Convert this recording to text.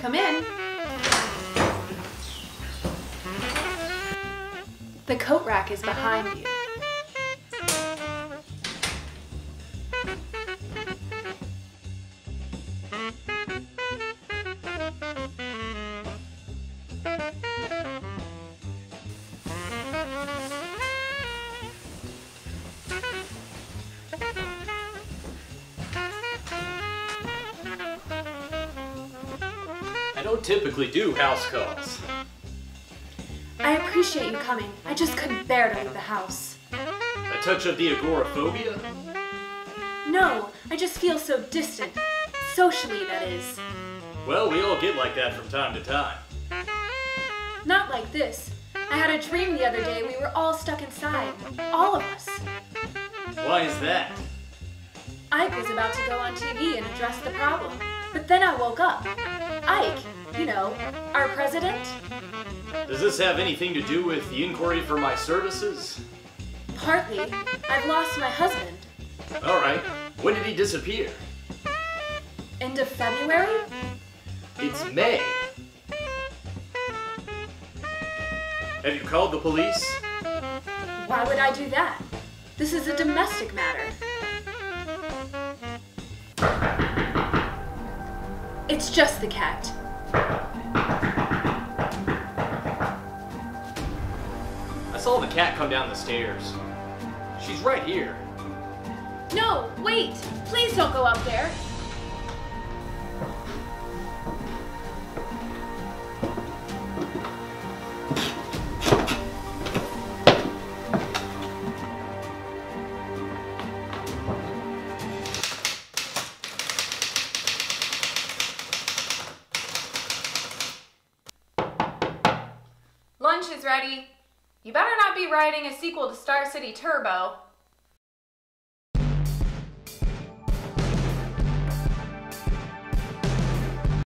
Come in. The coat rack is behind you. Don't typically do house calls. I appreciate you coming. I just couldn't bear to leave the house. A touch of the agoraphobia? No, I just feel so distant. Socially, that is. Well, we all get like that from time to time. Not like this. I had a dream the other day we were all stuck inside. All of us. Why is that? Ike was about to go on TV and address the problem. But then I woke up. Ike, you know, our president, Does this have anything to do with the inquiry for my services? partly, I've lost my husband. Alright, when did he disappear? End of February? It's May. Have you called the police? Why would I do that? This is a domestic matter. It's just the cat. I saw the cat come down the stairs. She's right here. No, wait! Please don't go up there. Lunch is ready. You better not be writing a sequel to Star City Turbo.